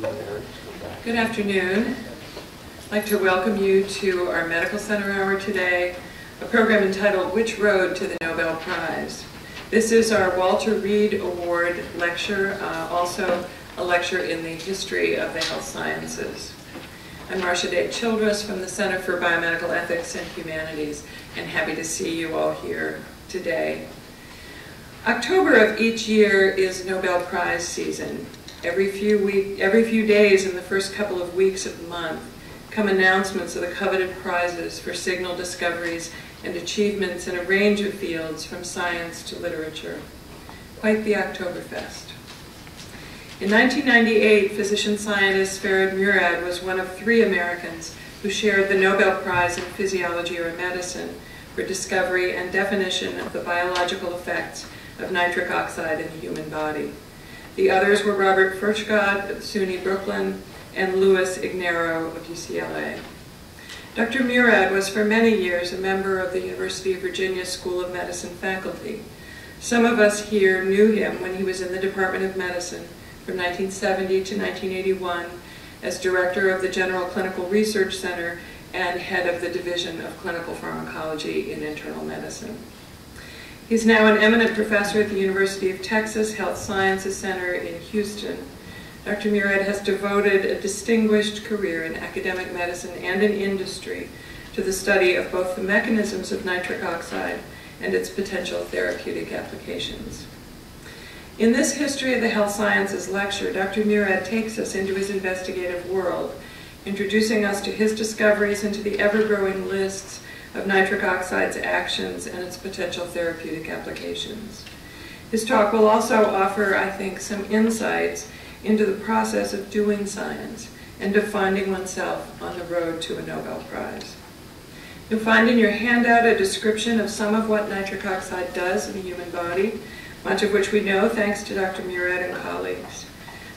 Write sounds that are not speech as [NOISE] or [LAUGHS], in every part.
Good afternoon. I'd like to welcome you to our Medical Center Hour today, a program entitled Which Road to the Nobel Prize. This is our Walter Reed Award lecture, uh, also a lecture in the history of the health sciences. I'm Marcia Day Childress from the Center for Biomedical Ethics and Humanities, and happy to see you all here today. October of each year is Nobel Prize season, Every few, week, every few days in the first couple of weeks of the month come announcements of the coveted prizes for signal discoveries and achievements in a range of fields from science to literature. Quite the Oktoberfest. In 1998, physician-scientist Ferid Murad was one of three Americans who shared the Nobel Prize in Physiology or Medicine for discovery and definition of the biological effects of nitric oxide in the human body. The others were Robert Furchtgott of SUNY Brooklyn and Louis Ignarro of UCLA. Dr. Murad was for many years a member of the University of Virginia School of Medicine faculty. Some of us here knew him when he was in the Department of Medicine from 1970 to 1981 as director of the General Clinical Research Center and head of the Division of Clinical Pharmacology in Internal Medicine. He's now an eminent professor at the University of Texas Health Sciences Center in Houston. Dr. Murad has devoted a distinguished career in academic medicine and in industry to the study of both the mechanisms of nitric oxide and its potential therapeutic applications. In this History of the Health Sciences lecture, Dr. Murad takes us into his investigative world, introducing us to his discoveries and to the ever-growing lists of nitric oxide's actions and its potential therapeutic applications. His talk will also offer, I think, some insights into the process of doing science and of finding oneself on the road to a Nobel Prize. You'll find in your handout a description of some of what nitric oxide does in the human body, much of which we know thanks to Dr. Murad and colleagues.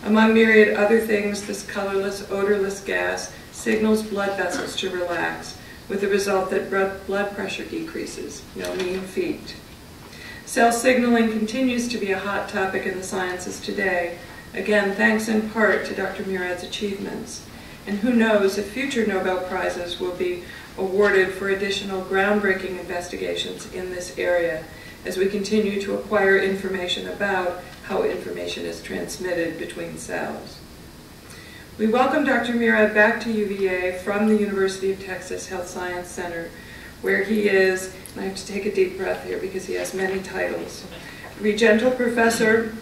Among myriad other things, this colorless, odorless gas signals blood vessels to relax, with the result that blood pressure decreases, no mean feat. Cell signaling continues to be a hot topic in the sciences today, again thanks in part to Dr. Murad's achievements. And who knows if future Nobel Prizes will be awarded for additional groundbreaking investigations in this area as we continue to acquire information about how information is transmitted between cells. We welcome Dr. Murad back to UVA from the University of Texas Health Science Center, where he is, and I have to take a deep breath here because he has many titles, Regental Professor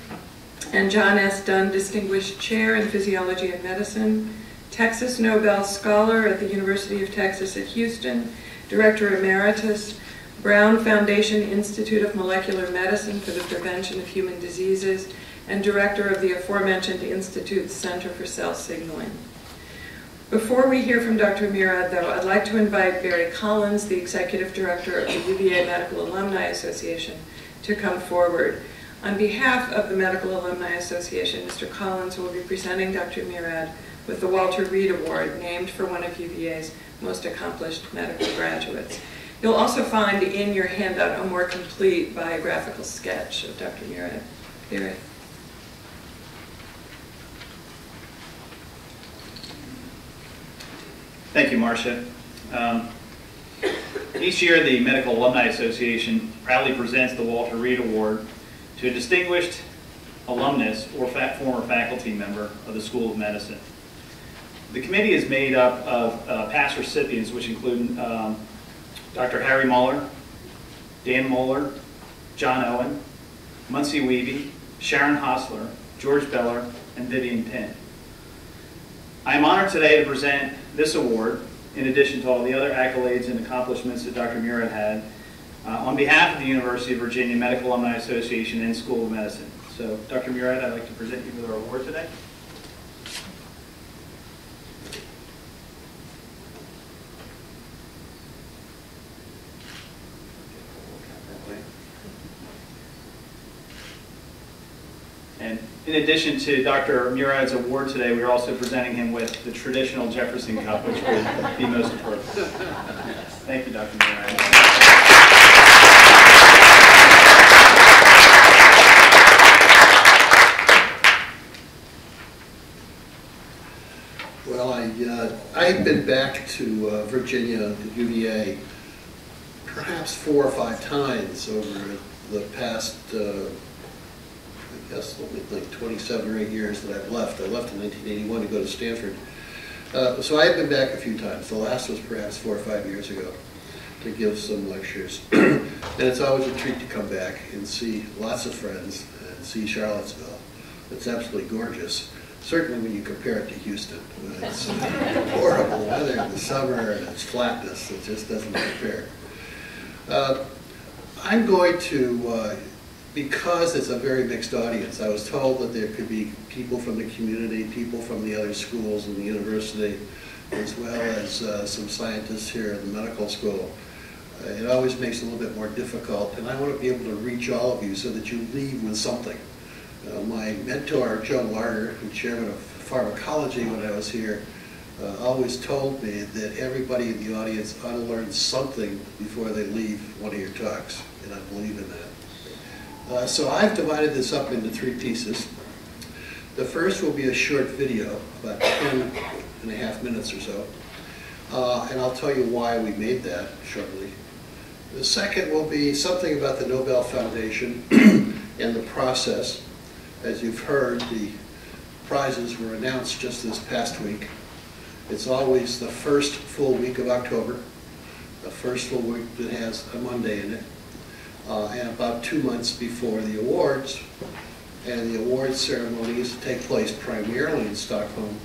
and John S. Dunn Distinguished Chair in Physiology and Medicine, Texas Nobel Scholar at the University of Texas at Houston, Director Emeritus, Brown Foundation Institute of Molecular Medicine for the Prevention of Human Diseases, and director of the aforementioned Institute's Center for Cell Signaling. Before we hear from Dr. Murad, though, I'd like to invite Barry Collins, the executive director of the UVA Medical Alumni Association, to come forward. On behalf of the Medical Alumni Association, Mr. Collins will be presenting Dr. Murad with the Walter Reed Award, named for one of UVA's most accomplished medical graduates. You'll also find in your handout a more complete biographical sketch of Dr. Murad. Barry. Thank you, Marcia. Um, each year, the Medical Alumni Association proudly presents the Walter Reed Award to a distinguished alumnus or fa former faculty member of the School of Medicine. The committee is made up of uh, past recipients, which include um, Dr. Harry Muller, Dan Moeller, John Owen, Munsey Wheby, Sharon Hostler, George Beller, and Vivian Pinn. I am honored today to present this award, in addition to all the other accolades and accomplishments that Dr. Murad had, uh, on behalf of the University of Virginia Medical Alumni Association and School of Medicine. So, Dr. Murad, I'd like to present you with our award today. And in addition to Dr. Murad's award today, we are also presenting him with the traditional Jefferson Cup, which would be most appropriate. Thank you, Dr. Murad. Well, I I've been back to uh, Virginia, the UVA, perhaps four or five times over the past, uh, I guess, think, 27 or 8 years that I've left. I left in 1981 to go to Stanford. Uh, So I have been back a few times. The last was perhaps four or five years ago to give some lectures. [CLEARS THROAT] And it's always a treat to come back and see lots of friends and see Charlottesville. It's absolutely gorgeous, certainly when you compare it to Houston. It's [LAUGHS] horrible weather in the summer and its flatness, it just doesn't compare. Uh, I'm going to, uh, because it's a very mixed audience, I was told that there could be people from the community, people from the other schools and the university, as well as uh, some scientists here at the medical school. Uh, It always makes it a little bit more difficult, and I want to be able to reach all of you so that you leave with something. Uh, My mentor, Joe Larner, who chairman of pharmacology when I was here, uh, always told me that everybody in the audience ought to learn something before they leave one of your talks, and I believe in that. Uh, So I've divided this up into three pieces. The first will be a short video, about 10 and a half minutes or so, Uh, and I'll tell you why we made that shortly. The second will be something about the Nobel Foundation [CLEARS THROAT] and the process. As you've heard, the prizes were announced just this past week. It's always the first full week of October, the first full week that has a Monday in it, uh, and about two months before the awards. And the award ceremonies take place primarily in Stockholm,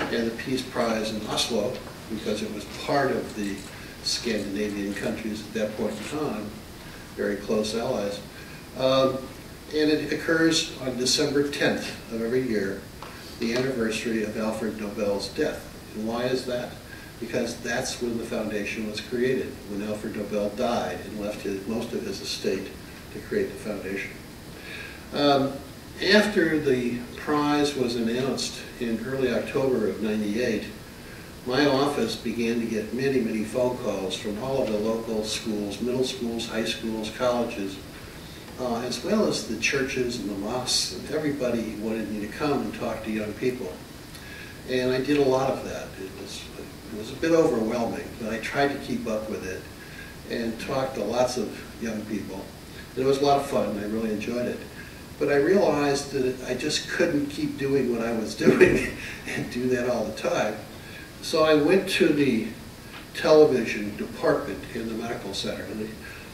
and the Peace Prize in Oslo, because it was part of the Scandinavian countries at that point in time, very close allies. Um, And it occurs on December 10th of every year, the anniversary of Alfred Nobel's death. And why is that? Because that's when the foundation was created, when Alfred Nobel died and left his, most of his estate to create the foundation. Um, After the prize was announced in early October of 98, my office began to get many, many phone calls from all of the local schools, middle schools, high schools, colleges, uh, as well as the churches and the mosques, and everybody wanted me to come and talk to young people. And I did a lot of that. It was, it was a bit overwhelming, but I tried to keep up with it and talked to lots of young people. And it was a lot of fun, I really enjoyed it. But I realized that I just couldn't keep doing what I was [LAUGHS] doing and do that all the time. So I went to the television department in the medical center. And the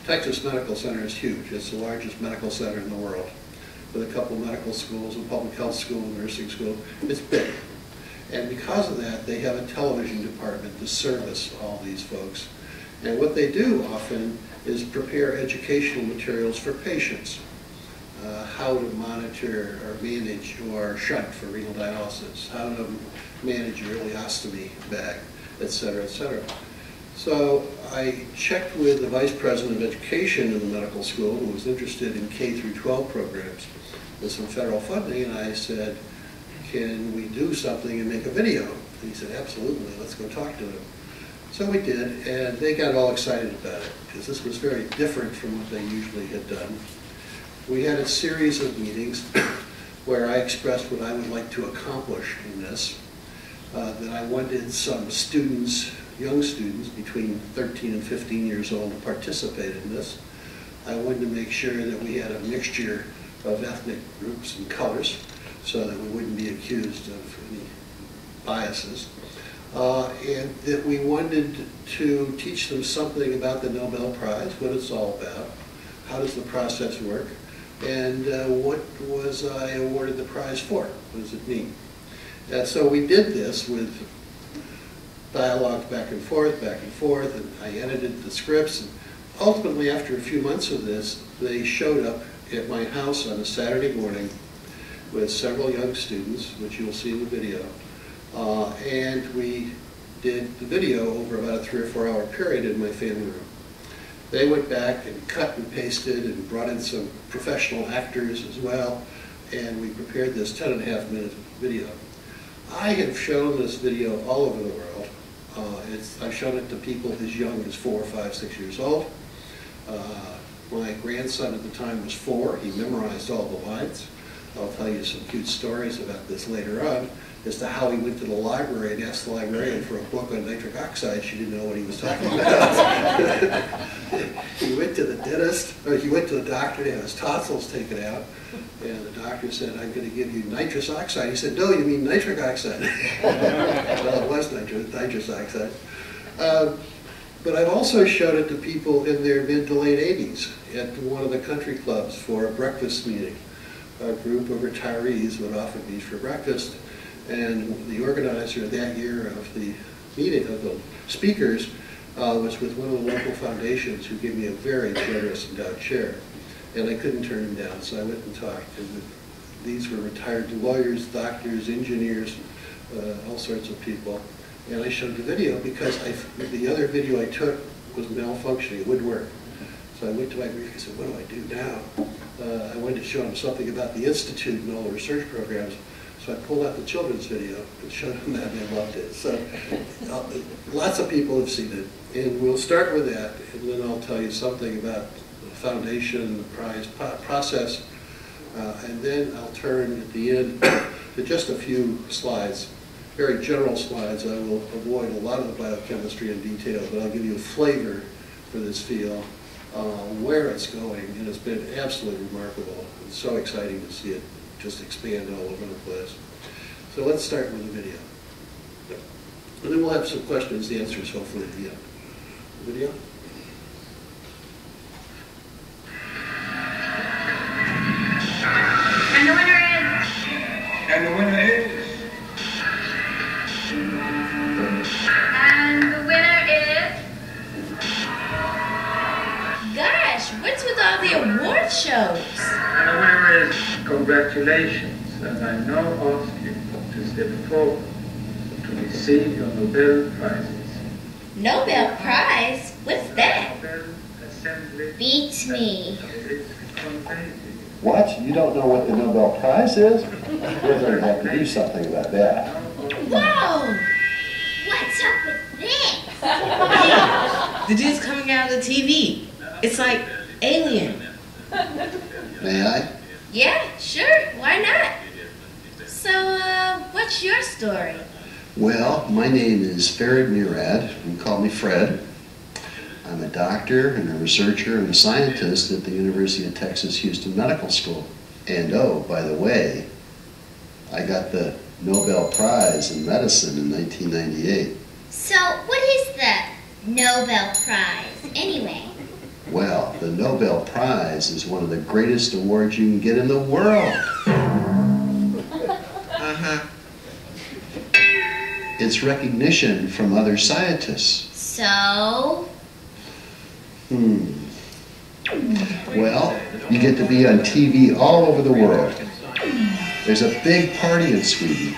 Texas Medical Center is huge. It's the largest medical center in the world, with a couple medical schools, a public health school, a nursing school. It's big. And because of that, they have a television department to service all these folks. And what they do often is prepare educational materials for patients. Uh, how to monitor or manage or shunt for renal dialysis, how to manage your ileostomy bag, et cetera, et cetera. So I checked with the vice president of education in the medical school who was interested in K through 12 programs with some federal funding, and I said, can we do something and make a video? And he said, absolutely, let's go talk to him. So we did, and they got all excited about it, because this was very different from what they usually had done. We had a series of meetings [COUGHS] where I expressed what I would like to accomplish in this, uh, that I wanted some students, young students between 13 and 15 years old to participate in this. I wanted to make sure that we had a mixture of ethnic groups and colors so that we wouldn't be accused of any biases. Uh, and that we wanted to teach them something about the Nobel Prize, what it's all about, how does the process work, and uh, what was I awarded the prize for? What does it mean? And so we did this with dialogue back and forth, back and forth, and I edited the scripts. And ultimately, after a few months of this, they showed up at my house on a Saturday morning with several young students, which you'll see in the video. Uh, and we did the video over about a three or four hour period in my family room. They went back and cut and pasted and brought in some professional actors as well, and we prepared this 10 and a half minute video. I have shown this video all over the world. Uh, I've shown it to people as young as four, five, six years old. Uh, my grandson at the time was four. He memorized all the lines. I'll tell you some cute stories about this later on. as to how he went to the library and asked the librarian for a book on nitric oxide. She didn't know what he was talking about. [LAUGHS] he went to the dentist, or he went to the doctor to have his tonsils taken out, and the doctor said, I'm going to give you nitrous oxide. He said, no, you mean nitric oxide. [LAUGHS] well, it was nitrous, nitrous oxide. Um, but I've also showed it to people in their mid to late 80s at one of the country clubs for a breakfast meeting. A group of retirees would offer me for breakfast, and the organizer that year of the meeting, of the speakers, uh, was with one of the local foundations who gave me a very generous endowed chair. And I couldn't turn him down, so I went and talked. And these were retired lawyers, doctors, engineers, uh, all sorts of people. And I showed the video because I, the other video I took was malfunctioning, it wouldn't work. So I went to my brief, and said, what do I do now? Uh, I wanted to show him something about the Institute and all the research programs. So I pulled out the children's video and showed them that, and they loved it. So uh, lots of people have seen it. And we'll start with that, and then I'll tell you something about the foundation, the prize process, uh, and then I'll turn at the end to just a few slides very general slides. I will avoid a lot of the biochemistry in detail, but I'll give you a flavor for this field, uh, where it's going, and it's been absolutely remarkable. It's so exciting to see it just expand all over the place. So let's start with the video. And then we'll have some questions, the answers hopefully at the end. Video? Nobel Prizes. Nobel Prize? What's that? Beats me. What? You don't know what the Nobel Prize is? We're going to have to do something about that. Whoa! What's up with this? [LAUGHS] The dude's coming out of the TV. It's like Alien. May I? Yeah, sure, why not? So, uh, what's your story? Well, my name is Ferid Murad. You can call me Fred. I'm a doctor and a researcher and a scientist at the University of Texas Houston Medical School. And oh, by the way, I got the Nobel Prize in Medicine in 1998. So, what is the Nobel Prize, anyway? Well, the Nobel Prize is one of the greatest awards you can get in the world. It's recognition from other scientists. So, Hmm. Well, you get to be on TV all over the world. There's a big party in Sweden.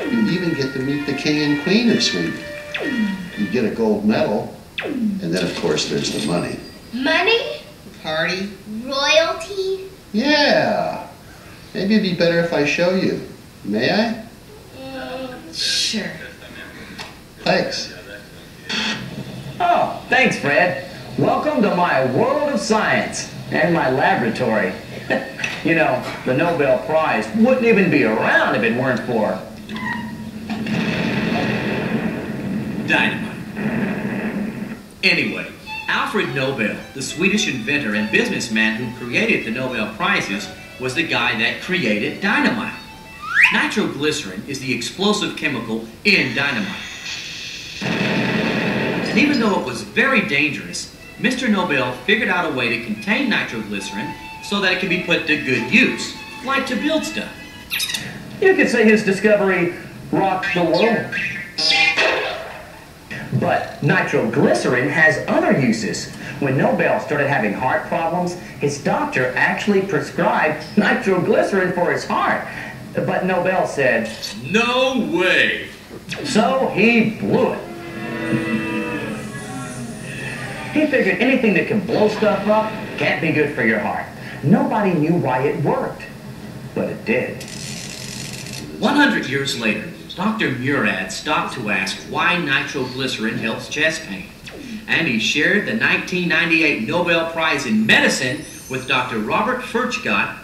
You even get to meet the king and queen of Sweden. You get a gold medal, and then of course there's the money. money, Party. royalty, Yeah. Maybe it'd be better if I show you. May I? Sure. Thanks. Oh, thanks, Fred. Welcome to my world of science and my laboratory. [LAUGHS] you know, the Nobel Prize wouldn't even be around if it weren't for. dynamite. Anyway, Alfred Nobel, the Swedish inventor and businessman who created the Nobel Prizes, was the guy that created dynamite. Nitroglycerin is the explosive chemical in dynamite. And even though it was very dangerous, Mr. Nobel figured out a way to contain nitroglycerin so that it could be put to good use, like to build stuff. You could say his discovery rocked the world. But nitroglycerin has other uses. When Nobel started having heart problems, his doctor actually prescribed nitroglycerin for his heart. But Nobel said, No way! so he blew it. He figured anything that can blow stuff up can't be good for your heart. Nobody knew why it worked, but it did. 100 years later, Dr. Murad stopped to ask why nitroglycerin helps chest pain. And he shared the 1998 Nobel Prize in Medicine with Dr. Robert Furchtgott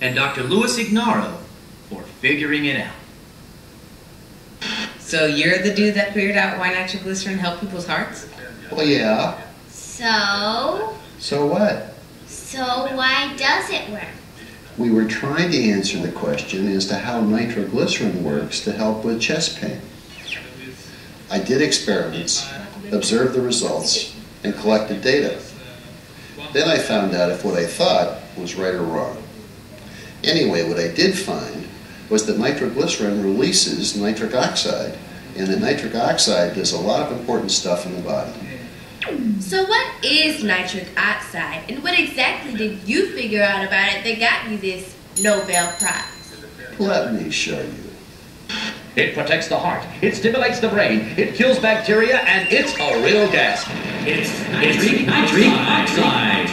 and Dr. Louis Ignarro for figuring it out. So you're the dude that figured out why nitroglycerin helped people's hearts? Well, yeah. So, So what? so why does it work? We were trying to answer the question as to how nitroglycerin works to help with chest pain. I did experiments, observed the results, and collected data. Then I found out if what I thought was right or wrong. Anyway, what I did find was that nitroglycerin releases nitric oxide, and that nitric oxide does a lot of important stuff in the body. So what is nitric oxide, and what exactly did you figure out about it that got you this Nobel Prize? Let me show you. It protects the heart, it stimulates the brain, it kills bacteria, and it's a real gas. It's nitric, nitric oxide.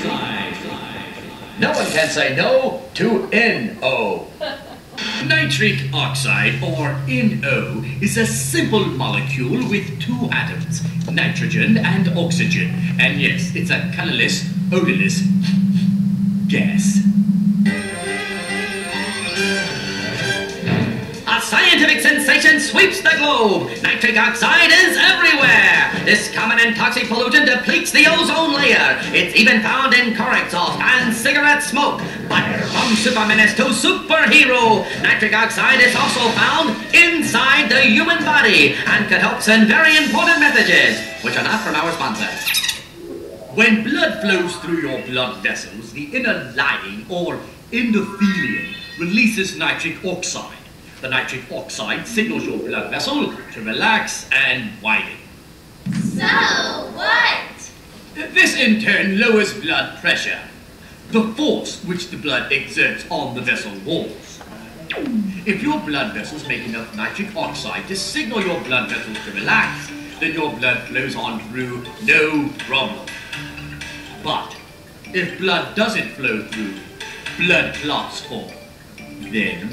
No one can say no to NO. Nitric oxide, or NO, is a simple molecule with two atoms, nitrogen and oxygen. And yes, it's a colorless, odorless gas. A scientific sensation sweeps the globe. Nitric oxide is everywhere. This common and toxic pollutant depletes the ozone layer. It's even found in car exhaust and cigarette smoke. But from supermenace to superhero, nitric oxide is also found inside the human body and can help send very important messages, which are not from our sponsors. When blood flows through your blood vessels, the inner lining, or endothelium, releases nitric oxide. The nitric oxide signals your blood vessel to relax and widen. So, what? This in turn lowers blood pressure, the force which the blood exerts on the vessel walls. If your blood vessels make enough nitric oxide to signal your blood vessels to relax, then your blood flows on through no problem. But if blood doesn't flow through, blood clots form. Then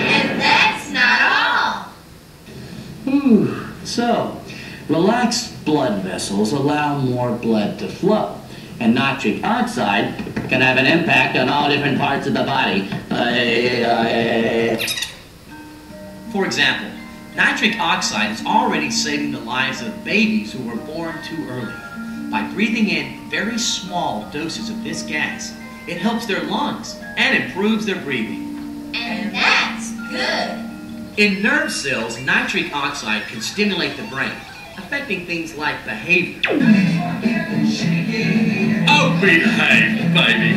And that's not all. Whew. So, relaxed blood vessels allow more blood to flow, and nitric oxide can have an impact on all different parts of the body. For example, nitric oxide is already saving the lives of babies who were born too early. By breathing in very small doses of this gas, it helps their lungs and improves their breathing. And that's good. In nerve cells, nitric oxide can stimulate the brain, affecting things like behavior. Oh, behave, baby.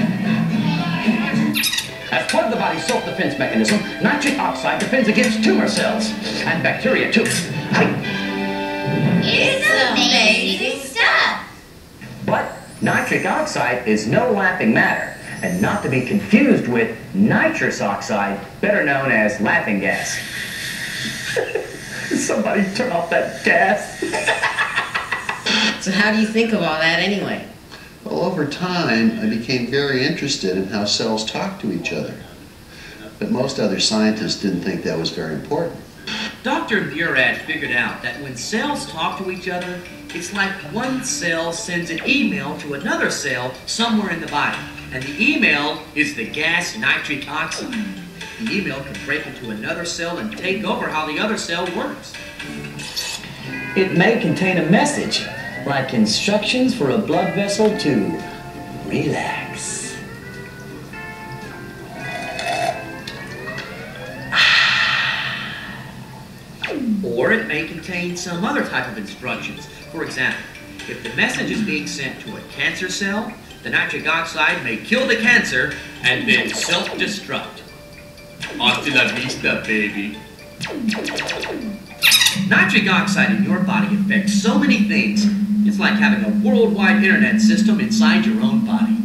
As part of the body's self-defense mechanism, nitric oxide defends against tumor cells and bacteria too. It's amazing stuff. But nitric oxide is no laughing matter, and not to be confused with nitrous oxide, better known as laughing gas. [LAUGHS] Somebody turn off that gas. So how do you think of all that anyway? Well, over time, I became very interested in how cells talk to each other. But most other scientists didn't think that was very important. Dr. Murad figured out that when cells talk to each other, it's like one cell sends an email to another cell somewhere in the body. And the email is the gas nitric oxide. The email can break into another cell and take over how the other cell works. it may contain a message, like instructions for a blood vessel to relax. Ah. Or it may contain some other type of instructions. For example, if the message is being sent to a cancer cell, the nitric oxide may kill the cancer and then self-destruct. Hasta la vista, baby. Nitric oxide in your body affects so many things. It's like having a worldwide internet system inside your own body.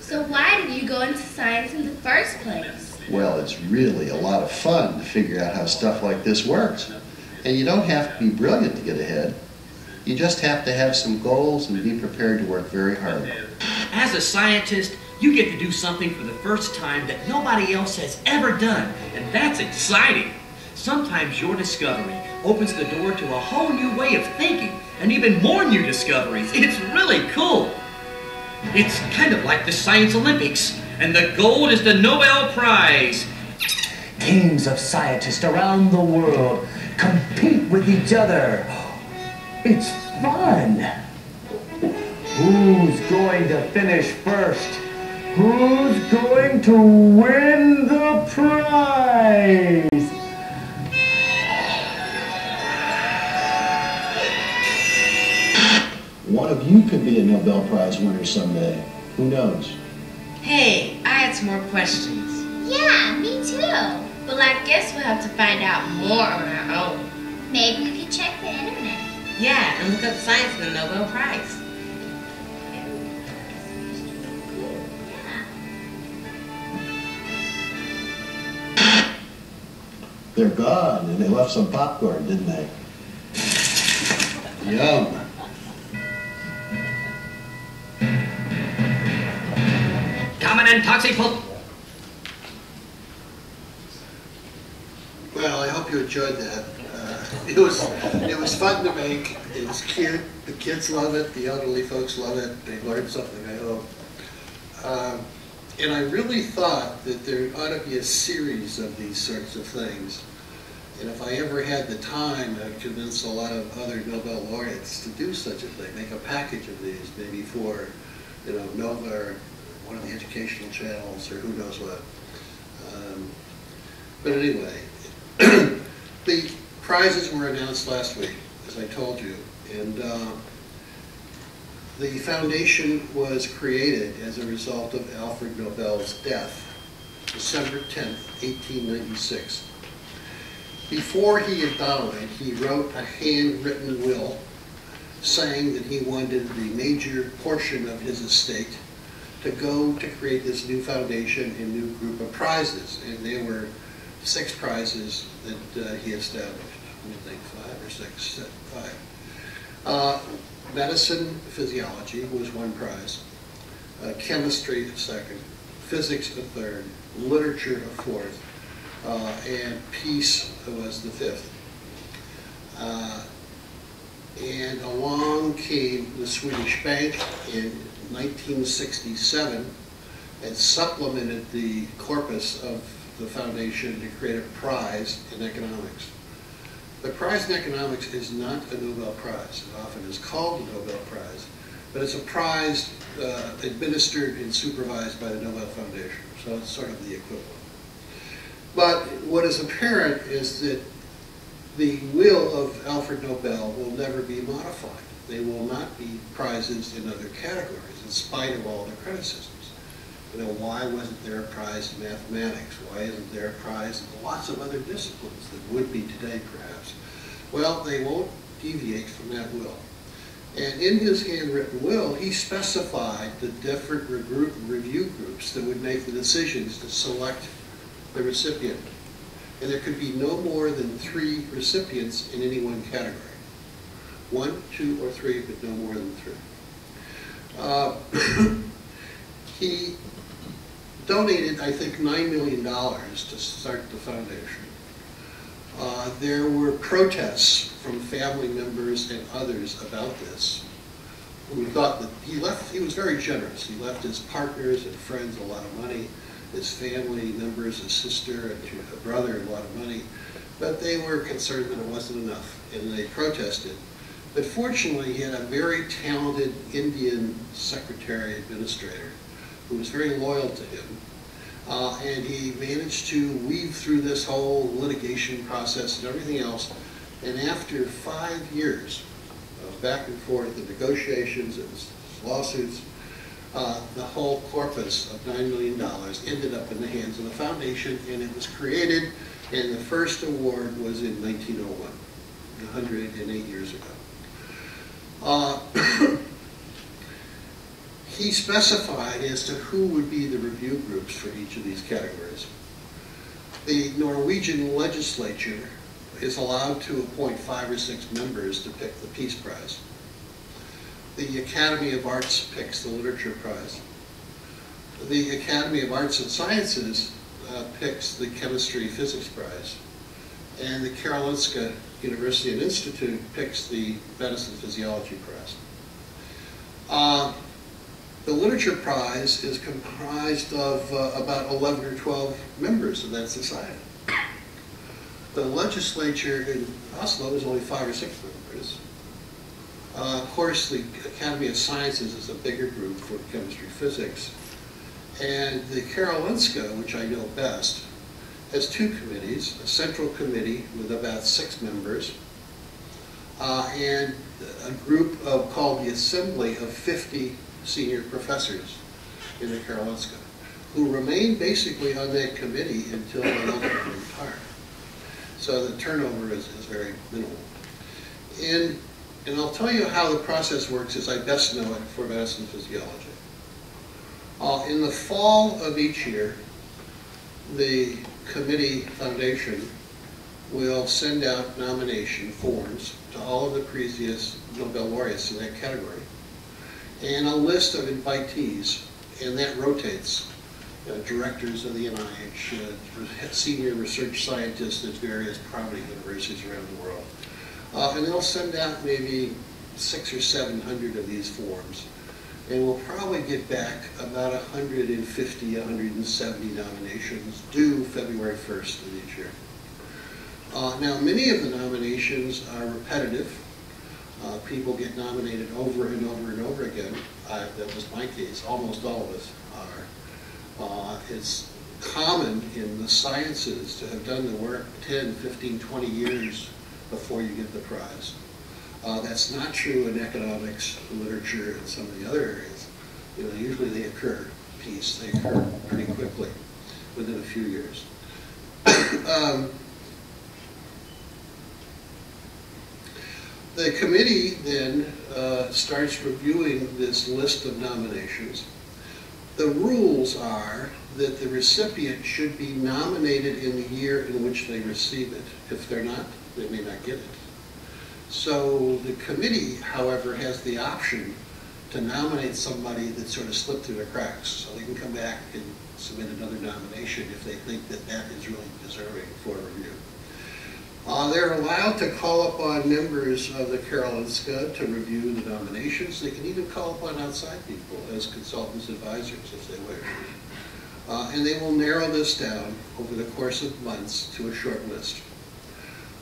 So why did you go into science in the first place? Well, it's really a lot of fun to figure out how stuff like this works. And you don't have to be brilliant to get ahead. You just have to have some goals and be prepared to work very hard. As a scientist, you get to do something for the first time that nobody else has ever done, and that's exciting. Sometimes your discovery opens the door to a whole new way of thinking and even more new discoveries. It's really cool. It's kind of like the Science Olympics, and the gold is the Nobel Prize. Teams of scientists around the world compete with each other. It's fun. Who's going to finish first? Who's going to win the prize? One of you could be a Nobel Prize winner someday. Who knows? Hey, I had some more questions. Yeah, me too. Well, I guess we'll have to find out more on our own. Maybe we could check the internet. Yeah, and look up science and the Nobel Prize. They're gone, and they left some popcorn, didn't they? Yum. Dominant toxic Well, I hope you enjoyed that. Uh, It was, it was fun to make, it was cute, the kids love it, the elderly folks love it, they learned something, I hope. Um, And I really thought that there ought to be a series of these sorts of things. And if I ever had the time, I'd convince a lot of other Nobel laureates to do such a thing, make a package of these, maybe for, you know, Nova or one of the educational channels or who knows what. Um, But anyway, [CLEARS THROAT] the prizes were announced last week, as I told you, and uh, the foundation was created as a result of Alfred Nobel's death, December 10th, 1896. Before he had died, he wrote a handwritten will saying that he wanted the major portion of his estate to go to create this new foundation and new group of prizes. And there were six prizes that uh, he established. I think, five or six, five. Uh, medicine, physiology was one prize. Uh, chemistry, a second. Physics, a third. Literature, a fourth. Uh, and peace was the fifth. Uh, and along came the Swedish Bank in 1967 and supplemented the corpus of the foundation to create a prize in economics. The prize in economics is not a Nobel Prize. It often is called a Nobel Prize, but it's a prize uh, administered and supervised by the Nobel Foundation, so it's sort of the equivalent. But what is apparent is that the will of Alfred Nobel will never be modified. They will not be prizes in other categories, in spite of all the criticisms. You know, why wasn't there a prize in mathematics? Why isn't there a prize in lots of other disciplines that would be today, perhaps? Well, they won't deviate from that will. And in his handwritten will, he specified the different review groups that would make the decisions to select the recipient. And there could be no more than three recipients in any one category. One, two, or three, but no more than three. Uh, [COUGHS] he donated, I think, $9 million to start the foundation. Uh, there were protests from family members and others about this, who thought that he left, he was very generous. He left his partners and friends a lot of money, his family members, his sister and a brother a lot of money, but they were concerned that it wasn't enough, and they protested. But fortunately, he had a very talented Indian secretary administrator who was very loyal to him. Uh, and he managed to weave through this whole litigation process and everything else. And after five years of back and forth the negotiations and lawsuits, uh, the whole corpus of $9 million ended up in the hands of the foundation and it was created and the first award was in 1901, 108 years ago. Uh, [CLEARS THROAT] he specified as to who would be the review groups for each of these categories. The Norwegian legislature is allowed to appoint five or six members to pick the Peace Prize. The Academy of Arts picks the Literature Prize. The Academy of Arts and Sciences uh, picks the Chemistry Physics Prize. And the Karolinska University and Institute picks the Medicine Physiology Prize. Uh, the Literature Prize is comprised of uh, about 11 or 12 members of that society. The legislature in Oslo is only five or six members. Uh, Of course, the Academy of Sciences is a bigger group for chemistry, physics. And the Karolinska, which I know best, has two committees, a central committee with about six members, uh, and a group of, called the Assembly of 50 senior professors in the Karolinska, who remain basically on that committee until they [COUGHS] ultimately retire. So the turnover is, is very minimal. And, and I'll tell you how the process works as I best know it for medicine physiology. Uh, in the fall of each year, the committee foundation will send out nomination forms to all of the previous Nobel laureates in that category and a list of invitees, and that rotates. Uh, directors of the NIH, uh, senior research scientists at various prominent universities around the world. Uh, and they'll send out maybe six or seven hundred of these forms. And we'll probably get back about 150, 170 nominations due February 1st of each year. Uh, now, many of the nominations are repetitive. Uh, people get nominated over and over and over again. That was my case. Almost all of us are. Uh, it's common in the sciences to have done the work 10, 15, 20 years before you get the prize. Uh, that's not true in economics, literature, and some of the other areas. You know, usually they occur, peace, they occur pretty quickly, within a few years. [COUGHS] um, the committee then uh, starts reviewing this list of nominations. The rules are that the recipient should be nominated in the year in which they receive it. If they're not, they may not get it. So the committee, however, has the option to nominate somebody that sort of slipped through the cracks. So they can come back and submit another nomination if they think that that is really deserving for review. Uh, they're allowed to call upon members of the Karolinska to review the nominations. They can even call upon outside people as consultants, advisors, if they wish. Uh, and they will narrow this down over the course of months to a short list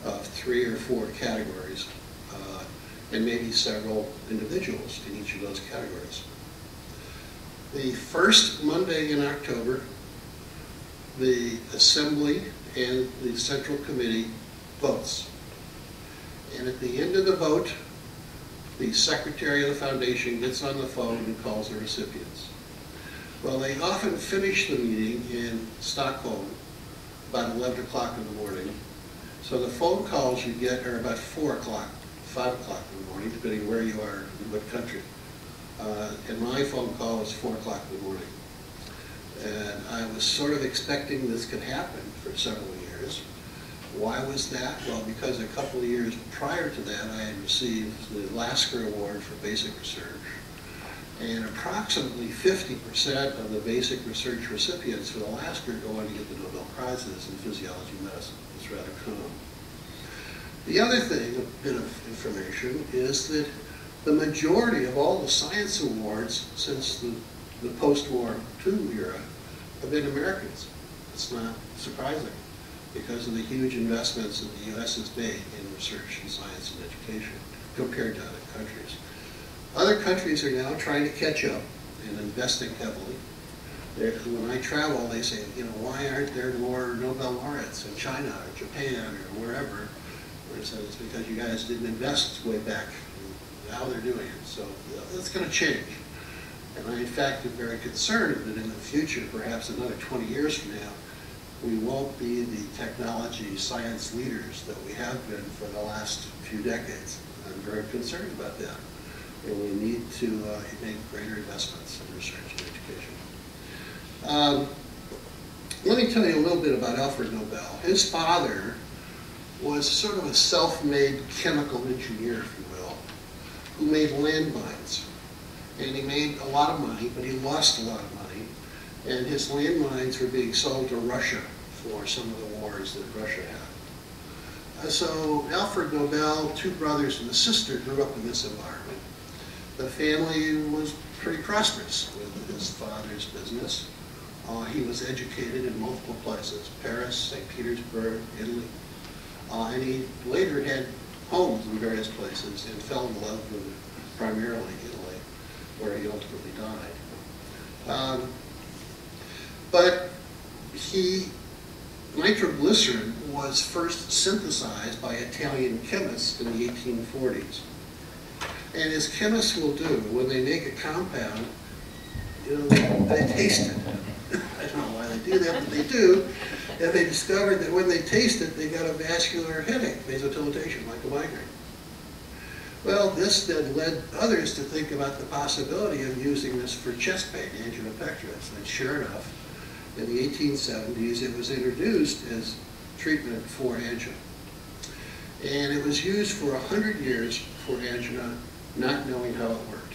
of three or four categories, uh, and maybe several individuals in each of those categories. The first Monday in October, the Assembly and the Central Committee votes. And at the end of the vote, the Secretary of the Foundation gets on the phone and calls the recipients. Well, they often finish the meeting in Stockholm about 11 o'clock in the morning. So the phone calls you get are about 4 o'clock, 5 o'clock in the morning, depending where you are in what country. Uh, and my phone call was 4 o'clock in the morning. And I was sort of expecting this could happen for several. Why was that? Well, because a couple of years prior to that, I had received the Lasker Award for Basic Research. And approximately 50% of the basic research recipients for the Lasker go on to get the Nobel Prizes in physiology and medicine. It's rather common. The other thing, a bit of information, is that the majority of all the science awards since the, the post-war II era have been Americans. It's not surprising because of the huge investments that the U.S. has made in research and science and education compared to other countries. Other countries are now trying to catch up and investing heavily. They're, when I travel, they say, you know, why aren't there more Nobel laureates in China or Japan or wherever? I said, it's because you guys didn't invest way back. Now they're doing it. So that's going to change. And I, in fact, am very concerned that in the future, perhaps another 20 years from now, we won't be the technology science leaders that we have been for the last few decades. I'm very concerned about that. And we need to uh, make greater investments in research and education. Um, let me tell you a little bit about Alfred Nobel. His father was sort of a self-made chemical engineer, if you will, who made landmines. And he made a lot of money, but he lost a lot of money. And his landmines were being sold to Russia for some of the wars that Russia had. Uh, so Alfred Nobel, two brothers and a sister, grew up in this environment. The family was pretty prosperous with his father's business. Uh, he was educated in multiple places, Paris, St. Petersburg, Italy. Uh, and he later had homes in various places and fell in love with primarily Italy, where he ultimately died. Um, but he, nitroglycerin was first synthesized by Italian chemists in the 1840s. And as chemists will do, when they make a compound, you know, they, taste it. [LAUGHS] I don't know why they do that, but they do. And they discovered that when they taste it, they got a vascular headache, vasodilatation, like a migraine. Well, this then led others to think about the possibility of using this for chest pain, angina pectoris. And sure enough, in the 1870s, it was introduced as treatment for angina. And it was used for 100 years for angina, not knowing how it worked,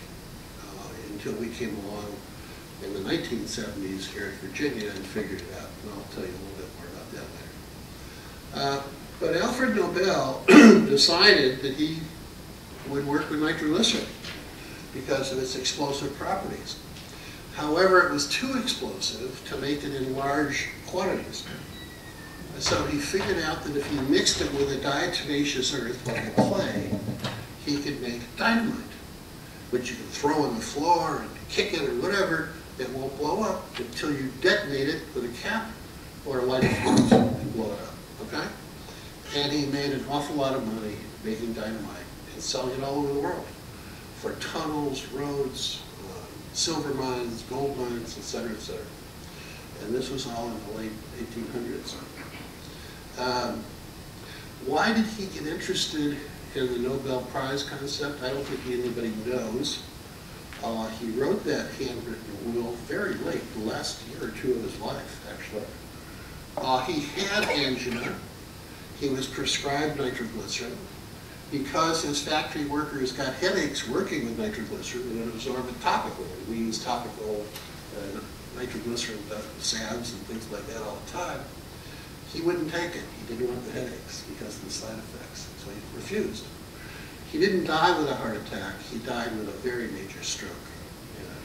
uh, until we came along in the 1970s here in Virginia and figured it out. And I'll tell you a little bit more about that later. Uh, but Alfred Nobel [CLEARS THROAT] decided that he would work with nitroglycerin because of its explosive properties. However, it was too explosive to make it in large quantities. So he figured out that if he mixed it with a diatomaceous earth like clay, he could make dynamite, which you can throw on the floor and kick it or whatever, it won't blow up until you detonate it with a cap or a lighter fuse and blow it up, okay? And he made an awful lot of money making dynamite and selling it all over the world for tunnels, roads, silver mines, gold mines, et cetera, et cetera. And this was all in the late 1800s. Um, why did he get interested in the Nobel Prize concept? I don't think anybody knows. Uh, he wrote that handwritten will very late, the last year or two of his life, actually. Uh, he had angina. He was prescribed nitroglycerin. Because his factory workers got headaches working with nitroglycerin, they would absorb it topically. We use topical uh, nitroglycerin salves and things like that all the time. He wouldn't take it. He didn't want the headaches because of the side effects, so he refused. He didn't die with a heart attack. He died with a very major stroke.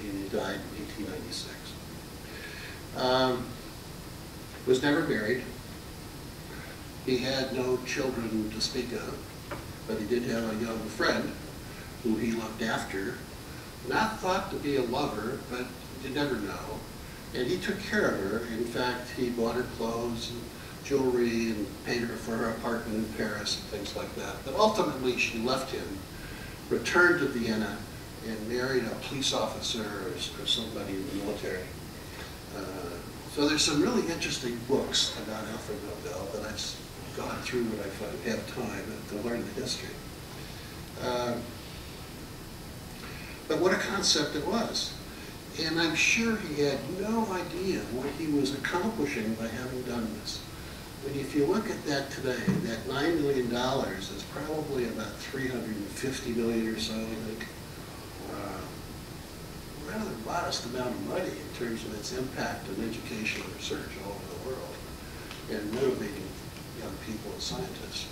and he died in 1896. Um, was never married. He had no children to speak of, but he did have a young friend who he looked after. Not thought to be a lover, but you never know. And he took care of her. In fact, he bought her clothes and jewelry and paid her for her apartment in Paris and things like that. But ultimately, she left him, returned to Vienna, and married a police officer or, somebody in the military. Uh, so there's some really interesting books about Alfred Nobel that I've gone through what I have time to learn the history. Uh, but what a concept it was. And I'm sure he had no idea what he was accomplishing by having done this. But if you look at that today, that $9 million is probably about 350 million or so, I think. Uh, rather modest amount of money in terms of its impact on education and research all over the world and motivating young people and scientists.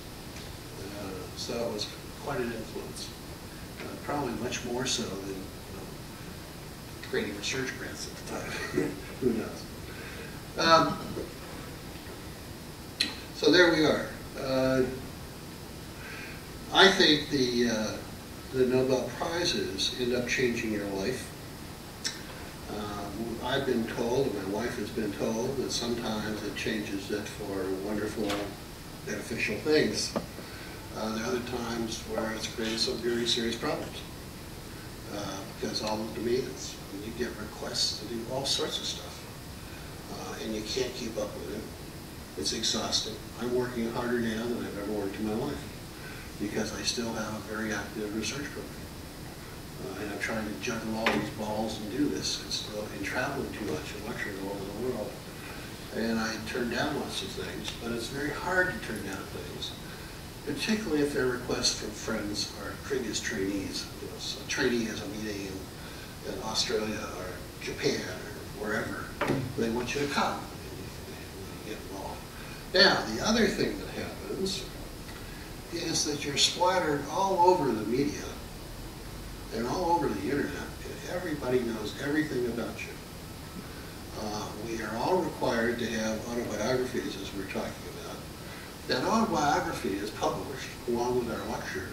Uh, so it was quite an influence. Uh, probably much more so than you know, creating research grants at the time. [LAUGHS] Who knows? Um, so there we are. Uh, I think the, uh, the Nobel Prizes end up changing your life. Um, I've been told, my wife has been told, that sometimes it changes it for wonderful, beneficial things. Uh, there are other times where it's created some very serious problems. Uh, because all the demands, you get requests to do all sorts of stuff. Uh, and you can't keep up with it. It's exhausting. I'm working harder now than I've ever worked in my life because I still have a very active research program. Uh, and I'm trying to juggle all these balls and do this and still and traveling too much and lecturing all over the world. And I turn down lots of things, but it's very hard to turn down things, particularly if they're requests from friends or previous trainees. You know, so a trainee has a meeting in, in Australia or Japan or wherever. They want you to come. and get involved. Now, the other thing that happens is that you're splattered all over the media and all over the internet, everybody knows everything about you. Uh, we are all required to have autobiographies, as we're talking about. That autobiography is published along with our lecture,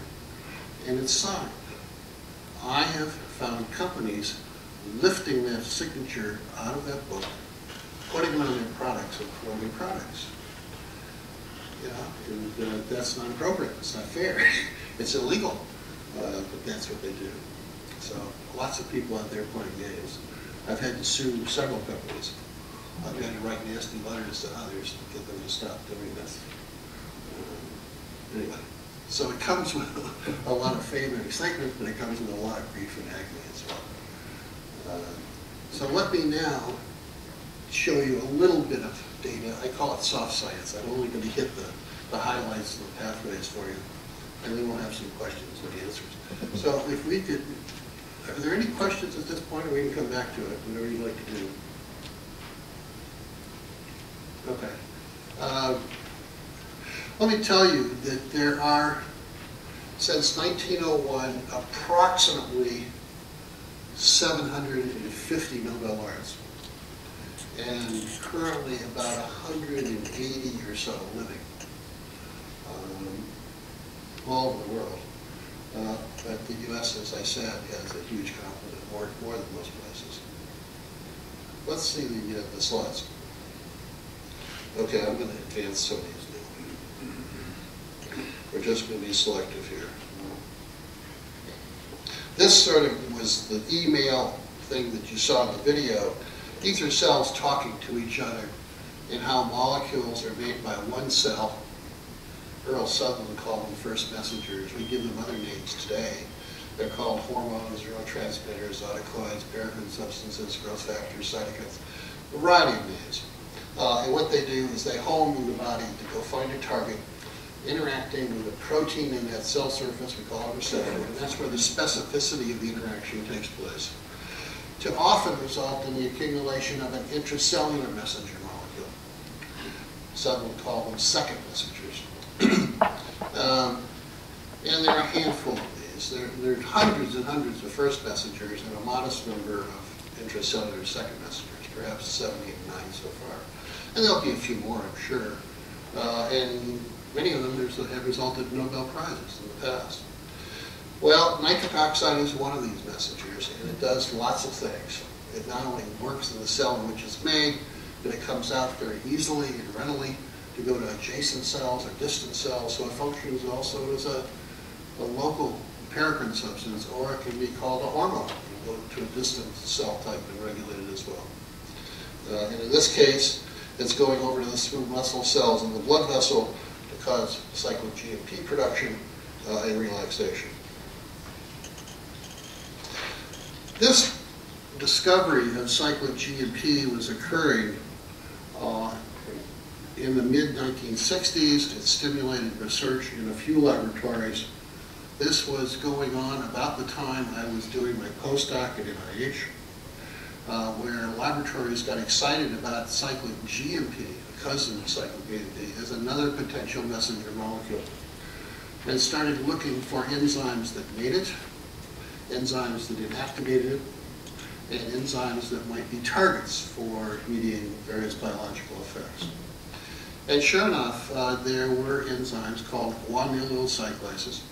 and it's signed. I have found companies lifting that signature out of that book, putting it on their products and promoting products. Know, and uh, that's not appropriate, it's not fair, [LAUGHS] it's illegal, uh, but that's what they do. So lots of people out there playing games. I've had to sue several companies. I've had to write nasty letters to others to get them to stop doing this. Um, Anyway, so it comes with [LAUGHS] a lot of fame and excitement, but it comes with a lot of grief and agony as well. Uh, So let me now show you a little bit of data. I call it soft science. I'm only going to hit the, the highlights and the pathways for you, and then we'll have some questions and answers. So if we could, are there any questions at this point, or we can come back to it, whatever you'd like to do? Okay. Um, Let me tell you that there are, since 1901, approximately 750 Nobel laureates, and currently about 180 or so living um, all over the world. Uh, But the U.S., as I said, has a huge complement, more, more than most places. Let's see the, uh, the slides. Okay, I'm going to advance some of these now. We're just going to be selective here. This sort of was the email thing that you saw in the video. These are cells talking to each other and how molecules are made by one cell. Earl Sutherland called them first messengers. We give them other names today. They're called hormones, neurotransmitters, autocoids, paracrine substances, growth factors, cytokines, a variety of names. Uh, and what they do is they home in the body to go find a target, interacting with a protein in that cell surface, we call it a receptor, and that's where the specificity of the interaction takes place, to often result in the accumulation of an intracellular messenger molecule. Some would call them second messengers. [COUGHS] um, and there are a handful of these. There, there are hundreds and hundreds of first messengers and a modest number of intracellular second messengers, perhaps seven, eight, nine so far. And there'll be a few more, I'm sure. Uh, and many of them have resulted in Nobel Prizes in the past. Well, nitric oxide is one of these messengers, and it does lots of things. It not only works in the cell in which it's made, but it comes out very easily and readily to go to adjacent cells or distant cells, so it functions also as a, a local paracrine substance, or it can be called a hormone. You go to a distant cell type and regulate it as well. Uh, and in this case, it's going over to the smooth muscle cells in the blood vessel to cause cyclic GMP production uh, and relaxation. This discovery of cyclic GMP was occurring uh, in the mid-1960s. It stimulated research in a few laboratories. This was going on about the time I was doing my postdoc at NIH, uh, where laboratories got excited about cyclic GMP, a cousin of cyclic AMP, as another potential messenger molecule, and started looking for enzymes that made it, enzymes that inactivated it, and enzymes that might be targets for mediating various biological effects. And sure enough, uh, there were enzymes called guanylyl cyclases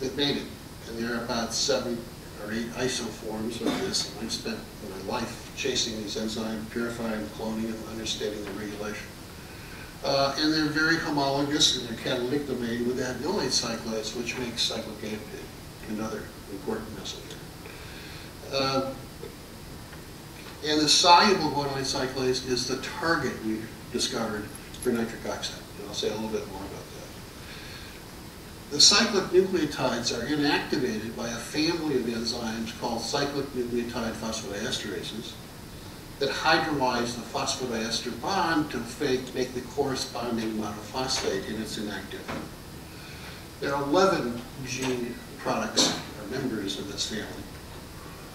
that made it. And there are about seven or eight isoforms of this. And I've spent my life chasing these enzymes, purifying, cloning, and understanding their regulation. Uh, and they're very homologous, and they're catalytic domain with adenylate cyclase, which makes cyclic AMP another important messenger. Uh, and the soluble guanylate cyclase is the target we discovered for nitric oxide. And I'll say a little bit more about that. The cyclic nucleotides are inactivated by a family of enzymes called cyclic nucleotide phosphodiesterases that hydrolyze the phosphodiester bond to make the corresponding monophosphate in its inactive. There are 11 gene products or members of this family.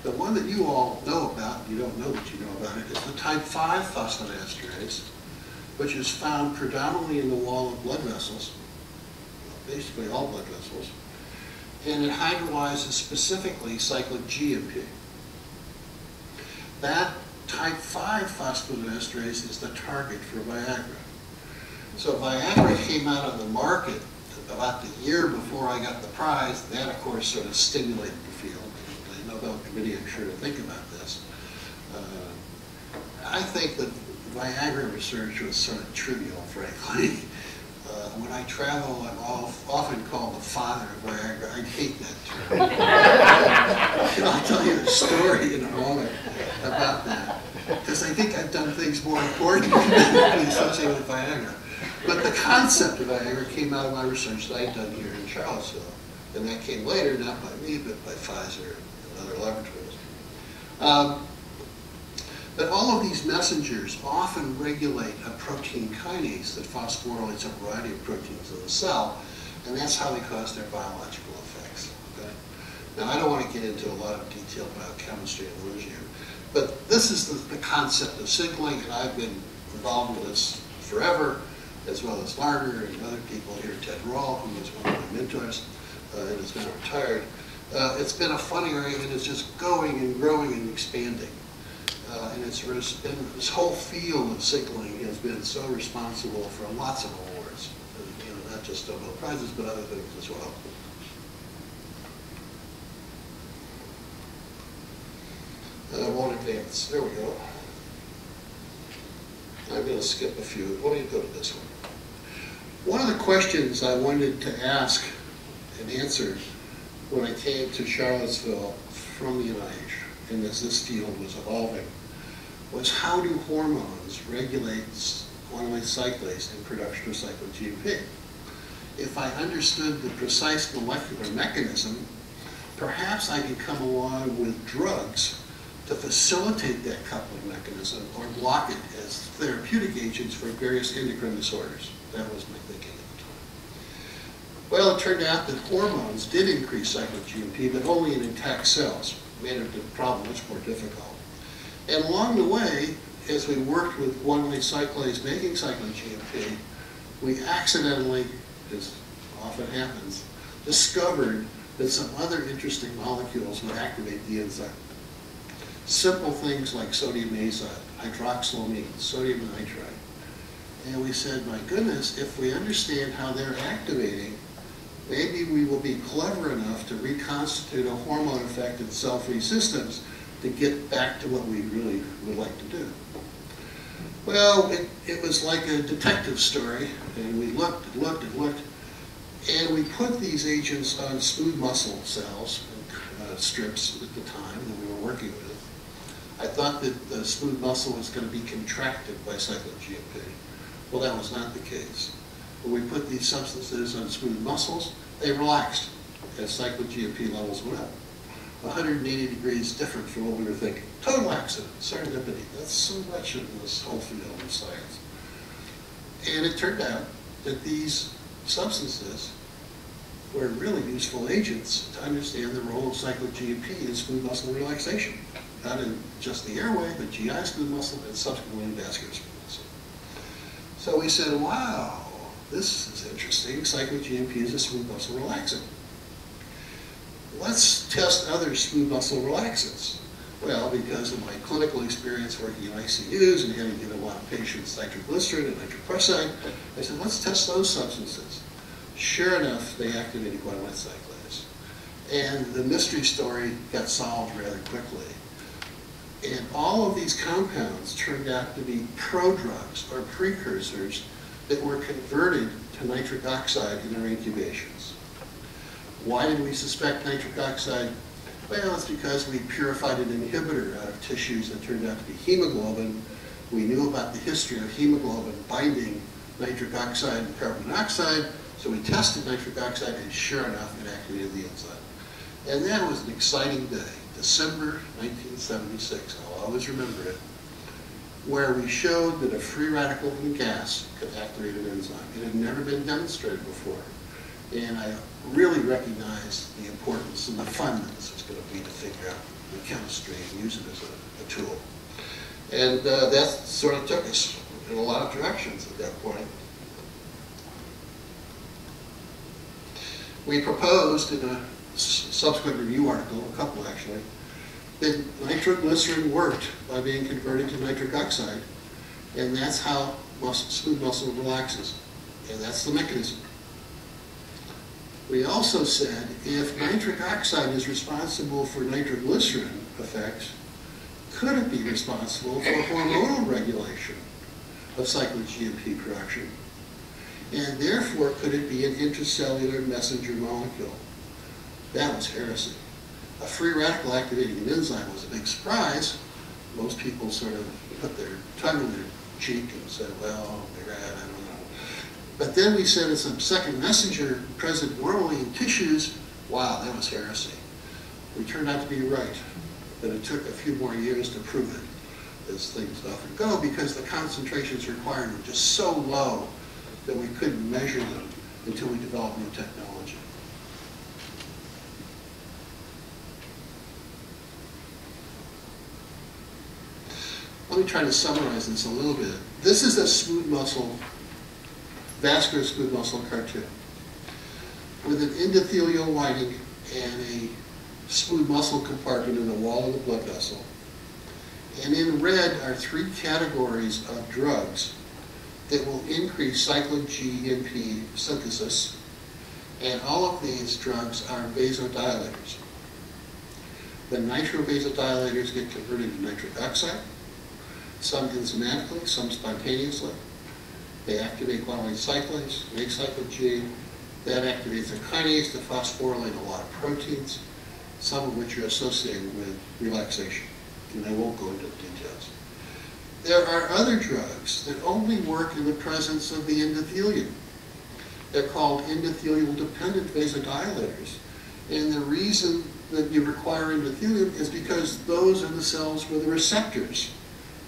The one that you all know about, you don't know what you know about it, is the type 5 phosphodiesterase, which is found predominantly in the wall of blood vessels, basically all blood vessels, and it hydrolyzes specifically cyclic GMP. That type 5 phosphodiesterase is the target for Viagra. So Viagra came out on the market about the year before I got the prize. That, of course, sort of stimulated the field. The Nobel Committee, I'm sure, to think about this. Uh, I think that Viagra research was sort of trivial, frankly. Uh, when I travel, I'm often called the father of Viagra. I hate that term. [LAUGHS] I'll tell you a story in a moment about that. Because I think I've done things more important [LAUGHS] than associated with Viagra. But the concept of Viagra came out of my research that I'd done here in Charlottesville. And that came later, not by me, but by Pfizer and other laboratories. Um, but all of these messengers often regulate a protein kinase that phosphorylates a variety of proteins in the cell, and that's how they cause their biological effects. Okay? Now, I don't want to get into a lot of detailed biochemistry and lose you, but this is the, the concept of signaling, and I've been involved with this forever, as well as Larner and other people here, Ted Rall, who was one of my mentors uh, and is now retired. Uh, it's been a fun area, and it's just going and growing and expanding. Uh, and it's been, this whole field of signaling has been so responsible for lots of awards, you know, not just Nobel Prizes, but other things as well. I won't advance. There we go. I'm going to skip a few. Let you go to this one. One of the questions I wanted to ask and answer when I came to Charlottesville from the NIH, and as this field was evolving, was how do hormones regulate guanylate cyclase and production of cyclic GMP? If I understood the precise molecular mechanism, perhaps I could come along with drugs to facilitate that coupling mechanism or block it as therapeutic agents for various endocrine disorders. That was my thinking at the time. Well, it turned out that hormones did increase cyclic GMP, but only in intact cells, made the problem much more difficult. And along the way, as we worked with guanylate cyclase making cyclic GMP, we accidentally, as often happens, discovered that some other interesting molecules would activate the enzyme. Simple things like sodium azide, hydroxylamine, sodium nitrite. And we said, my goodness, if we understand how they're activating, maybe we will be clever enough to reconstitute a hormone effect in cell-free systems to get back to what we really would like to do. Well, it, it was like a detective story, and we looked and looked and looked, and we put these agents on smooth muscle cells, uh, strips at the time that we were working with. I thought that the smooth muscle was going to be contracted by cyclic GMP. Well, that was not the case. When we put these substances on smooth muscles, they relaxed as cyclic GMP levels went up. 180 degrees different from what we were thinking. Total accident, serendipity. That's so much of this whole field of science. And it turned out that these substances were really useful agents to understand the role of cyclic GMP in smooth muscle relaxation. Not in just the airway, but GI smooth muscle and subsequently in vascular smooth muscle. So we said, wow, this is interesting. Cyclic GMP is a smooth muscle relaxant let's test other smooth muscle relaxants. Well, because of my clinical experience working in ICUs and having given a lot of patients nitroglycerin and nitroprusside, I said, let's test those substances. Sure enough, they activated guanylate cyclase. And the mystery story got solved rather quickly. And all of these compounds turned out to be prodrugs or precursors that were converted to nitric oxide in their incubations. Why did we suspect nitric oxide? Well, it's because we purified an inhibitor out of tissues that turned out to be hemoglobin. We knew about the history of hemoglobin binding nitric oxide and carbon monoxide, so we tested nitric oxide, and sure enough, it activated the enzyme. And that was an exciting day, December 1976, I'll always remember it, where we showed that a free radical in gas could activate an enzyme. It had never been demonstrated before. And I really recognize the importance and the fun that this was going to be to figure out the chemistry and use it as a, a tool. And uh, that sort of took us in a lot of directions at that point. We proposed in a subsequent review article, a couple actually, that nitroglycerin worked by being converted to nitric oxide, and that's how muscle, smooth muscle relaxes. And that's the mechanism. We also said if nitric oxide is responsible for nitroglycerin effects, could it be responsible for hormonal regulation of cyclic GMP production? And therefore, could it be an intracellular messenger molecule? That was heresy. A free radical activating enzyme was a big surprise. Most people sort of put their tongue in their cheek and said, well, they're know. But then we said it's a second messenger present normally in tissues. Wow, that was heresy. We turned out to be right, but it took a few more years to prove it, as things often go, because the concentrations required were just so low that we couldn't measure them until we developed new technology. Let me try to summarize this a little bit. This is a smooth muscle, vascular smooth muscle cartoon with an endothelial lining and a smooth muscle compartment in the wall of the blood vessel. And in red are three categories of drugs that will increase cyclic GMP synthesis. And all of these drugs are vasodilators. The nitrovasodilators get converted to nitric oxide some enzymatically, some spontaneously. They activate guanylate cyclase, make cyclic G. That activates a kinase to phosphorylate a lot of proteins, some of which are associated with relaxation. And I won't go into details. There are other drugs that only work in the presence of the endothelium. They're called endothelial-dependent vasodilators. And the reason that you require endothelium is because those are the cells with the receptors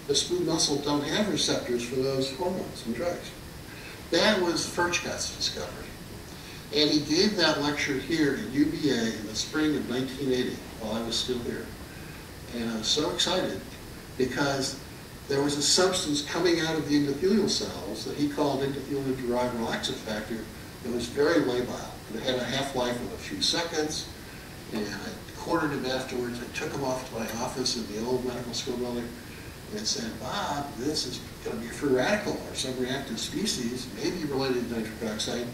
the smooth muscle don't have receptors for those hormones and drugs. That was Furchtgott's discovery. And he gave that lecture here at UVA in the spring of 1980 while I was still here. And I was so excited because there was a substance coming out of the endothelial cells that he called endothelium-derived relaxin factor that was very labile. It had a half-life of a few seconds. And I cornered him afterwards. I took him off to my office in the old medical school building and said, Bob, this is going to be a free radical or some reactive species, maybe related to nitric oxide,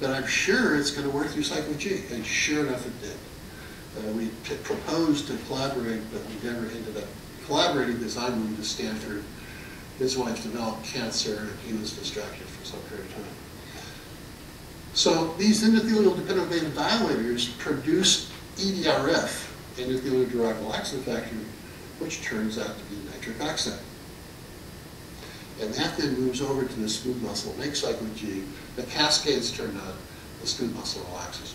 but I'm sure it's going to work through cyclic G. And sure enough, it did. Uh, we proposed to collaborate, but we never ended up collaborating because I moved to Stanford. His wife developed cancer, and he was distracted for some period of time. So these endothelial-dependent vasodilators produce EDRF, endothelial-derived relaxin factor, which turns out to be nitric oxide. And that then moves over to the smooth muscle, makes cyclic G, the cascades turn on, the smooth muscle relaxes.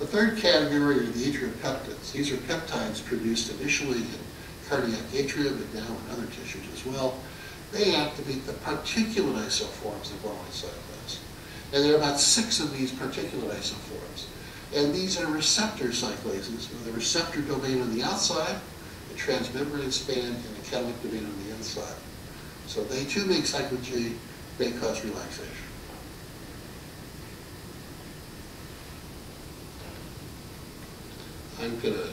The third category are the atrial atriopeptides. These are peptides produced initially in cardiac atrium and now in other tissues as well. They activate the particulate isoforms of guanylate cyclase. And there are about six of these particulate isoforms. And these are receptor cyclases with a receptor domain on the outside, transmembrane span, and a catalytic domain on the inside. So they too make cyclic G, they cause relaxation. I'm gonna,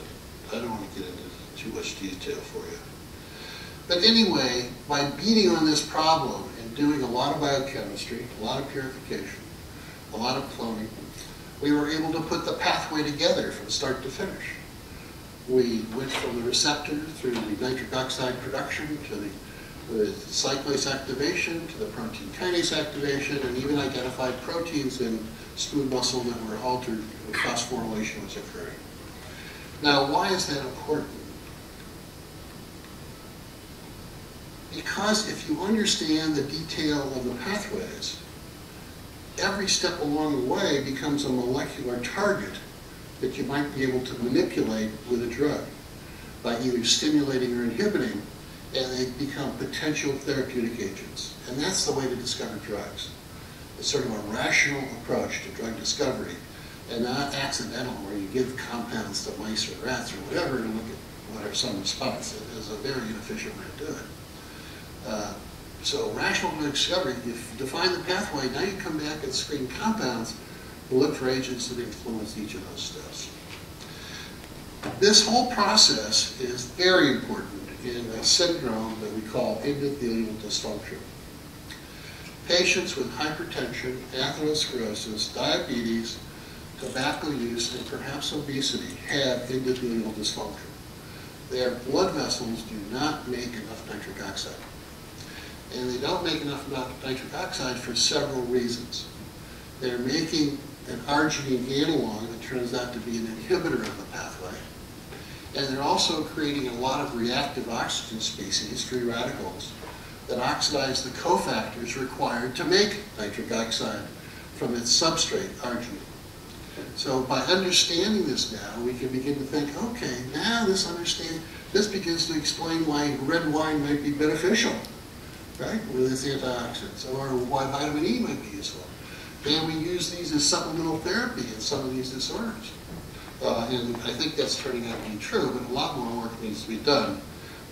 I don't want to get into too much detail for you. But anyway, by beating on this problem and doing a lot of biochemistry, a lot of purification, a lot of cloning, we were able to put the pathway together from start to finish. We went from the receptor through the nitric oxide production to the, the cyclase activation to the protein kinase activation and even identified proteins in smooth muscle that were altered, phosphorylation was occurring. Now, why is that important? Because if you understand the detail of the pathways, every step along the way becomes a molecular target that you might be able to manipulate with a drug by either stimulating or inhibiting, and they become potential therapeutic agents. And that's the way to discover drugs. It's sort of a rational approach to drug discovery and not accidental where you give compounds to mice or rats or whatever and look at what are some response. It is a very inefficient way to do it. Uh, so rational drug discovery, you define the pathway, now you come back and screen compounds to look for agents that influence each of those steps. This whole process is very important in a syndrome that we call endothelial dysfunction. patients with hypertension, atherosclerosis, diabetes, tobacco use, and perhaps obesity have endothelial dysfunction. Their blood vessels do not make enough nitric oxide. And they don't make enough nitric oxide for several reasons. They're making an arginine analog that turns out to be an inhibitor of the pathway. And they're also creating a lot of reactive oxygen species, free radicals, that oxidize the cofactors required to make nitric oxide from its substrate, arginine. So by understanding this now, we can begin to think, okay, now this understand, this begins to explain why red wine might be beneficial, right, with its antioxidants, or why vitamin E might be useful. And we use these as supplemental therapy in some of these disorders. Uh, and I think that's turning out to be true, but a lot more work needs to be done.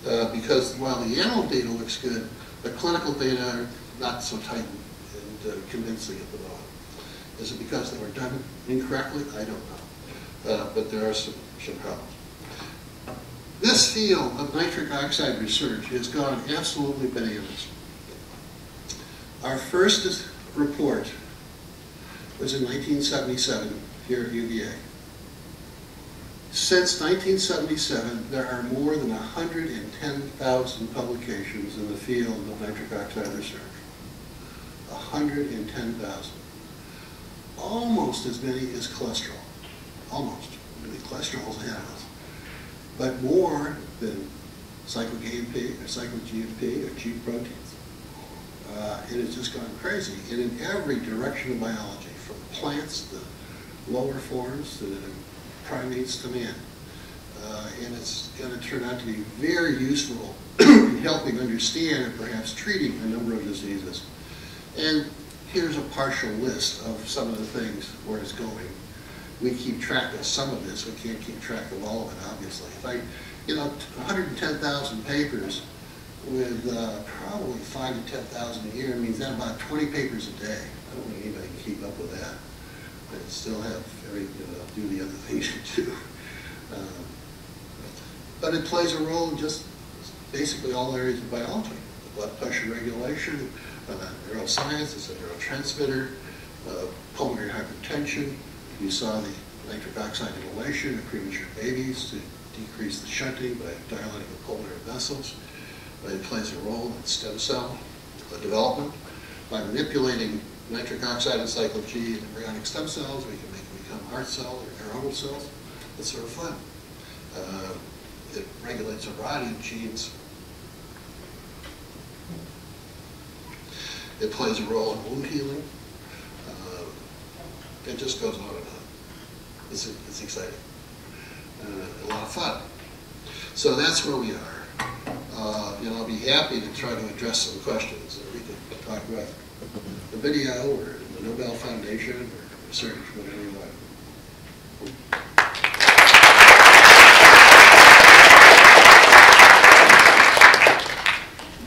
Uh, because while the animal data looks good, the clinical data are not so tight and uh, convincing at the moment. Is it because they were done incorrectly? I don't know. Uh, but there are some, some problems. This field of nitric oxide research has gone absolutely bananas. Our first report was in 1977 here at UVA. Since 1977, there are more than 110,000 publications in the field of nitric oxide research. 110,000. Almost as many as cholesterol. Almost. I mean, cholesterol's ahead of us. But more than cyclo-GMP or cyclo-GMP or G proteins. Uh, it has just gone crazy. And in every direction of biology, plants the lower forms the primates to man. Uh, and it's going to turn out to be very useful in helping understand and perhaps treating a number of diseases. And here's a partial list of some of the things where it's going. We keep track of some of this. We can't keep track of all of it, obviously. If I, you know, 110,000 papers with uh, probably five to 10,000 a year means that about 20 papers a day. I don't think anybody can keep up with that. But still have every, you know, do the other [LAUGHS] things you do. Um, but it plays a role in just basically all areas of biology. Blood pressure regulation, uh, neuroscience, it's a neurotransmitter, uh, pulmonary hypertension. You saw the nitric oxide inhalation in premature babies to decrease the shunting by dilating the pulmonary vessels. But It plays a role in stem cell development. By manipulating nitric oxide and cyclic G in embryonic stem cells, we can make them become heart cells or neuronal cells. It's sort of fun. Uh, it regulates a variety of genes. It plays a role in wound healing. Uh, it just goes on and on. It's, it's exciting. Uh, a lot of fun. So that's where we are. Uh, know, I'll be happy to try to address some questions. that we can talk about the video or the Nobel Foundation or research, whatever you want.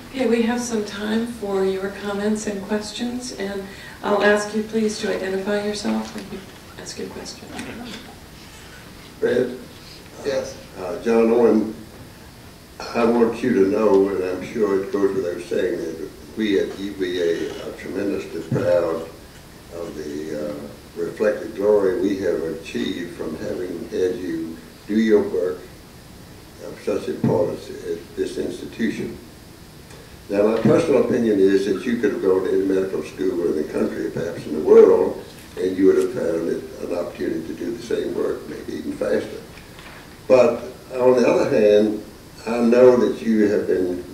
Okay, we have some time for your comments and questions, and I'll ask you please to identify yourself when you ask your question. Fred? Yes. Uh, John Owen, I want you to know, and I'm sure it goes without saying, that we at UVA are tremendously proud of the uh, reflected glory we have achieved from having had you do your work of such importance at this institution. Now, my personal opinion is that you could have gone to any medical school in the country, perhaps in the world, and you would have found it an opportunity to do the same work, maybe even faster. But on the other hand, I know that you have been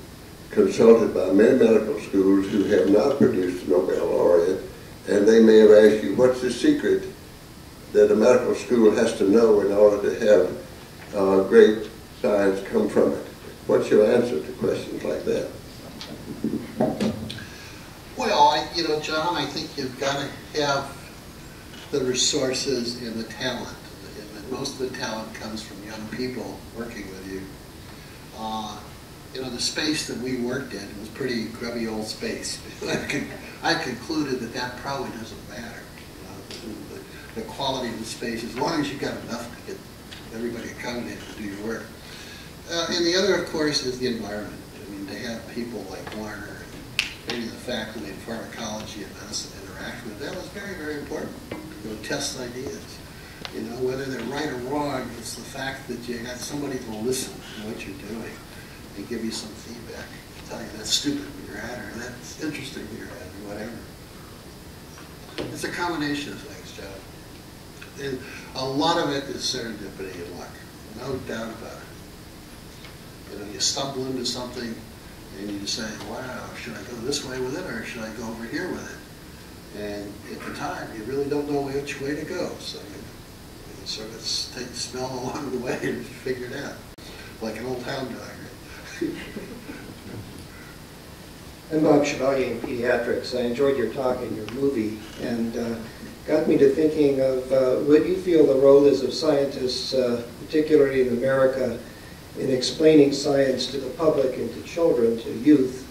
consulted by many medical schools who have not produced a Nobel laureate, and they may have asked you, what's the secret that a medical school has to know in order to have uh, great science come from it? What's your answer to questions like that? Well, I, you know, John, I think you've got to have the resources and the talent. And most of the talent comes from young people working with you. Uh, you know, the space that we worked in was pretty grubby old space. [LAUGHS] I concluded that that probably doesn't matter. You know, the, the, quality of the space, as long as you've got enough to get everybody accommodated to do your work. Uh, and the other, of course, is the environment. I mean, to have people like Larner and maybe the faculty in pharmacology and medicine interact with, that was very, very important. You know, test ideas. You know, whether they're right or wrong, it's the fact that you got somebody to listen to what you're doing and give you some feedback. Tell you that's stupid when you're at, or that's interesting when you're at, or whatever. It's a combination of things, John. And a lot of it is serendipity and luck, no doubt about it. You know, you stumble into something and you say, wow, should I go this way with it or should I go over here with it? And at the time, you really don't know which way to go. So you, you sort of take the smell [LAUGHS] along the way and figure it out, like an old town dog. [LAUGHS] I'm Bob Chevalier in pediatrics. I enjoyed your talk and your movie, and uh, got me to thinking of uh, what you feel the role is of scientists, uh, particularly in America, in explaining science to the public and to children, to youth.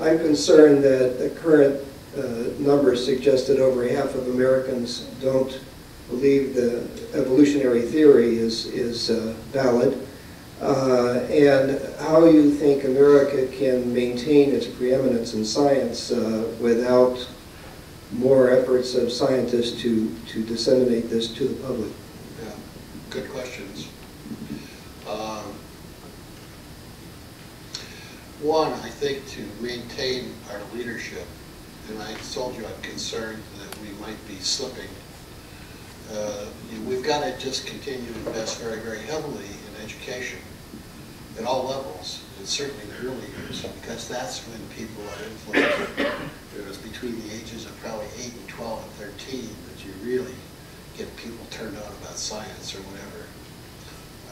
I'm concerned that the current uh, numbers suggest that over half of Americans don't believe the evolutionary theory is, is uh, valid uh, and how you think America can maintain its preeminence in science uh, without more efforts of scientists to, to disseminate this to the public. Yeah, good questions. Um, One, I think to maintain our leadership, and I told you I'm concerned that we might be slipping, uh, we've got to just continue to invest very, very heavily education at all levels, and certainly in the early years, because that's when people are influenced. It was between the ages of probably 8 and 12 and 13 that you really get people turned on about science or whatever.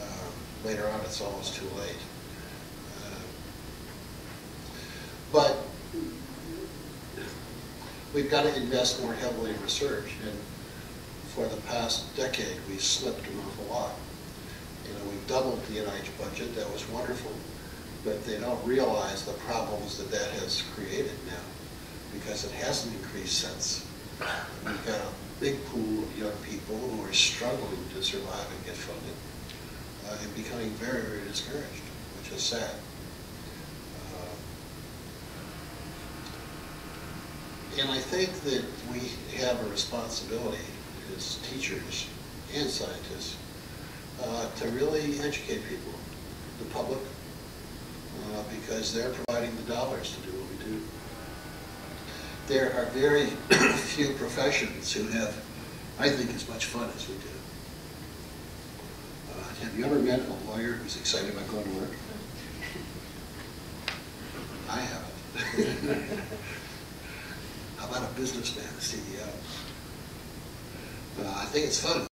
Um, Later on, it's almost too late. Uh, But we've got to invest more heavily in research, and for the past decade, we've slipped an awful lot. You know, we've doubled the NIH budget, that was wonderful, but they don't realize the problems that that has created now, because it hasn't increased since. We've got a big pool of young people who are struggling to survive and get funded, uh, and becoming very, very discouraged, which is sad. Uh, And I think that we have a responsibility as teachers and scientists uh, to really educate people, the public, uh, because they're providing the dollars to do what we do. There are very [COUGHS] few professions who have, I think, as much fun as we do. Uh, Have you ever met a lawyer who's excited about going to work? [LAUGHS] I haven't. [LAUGHS] How about a businessman, a CEO? Uh, I think it's fun.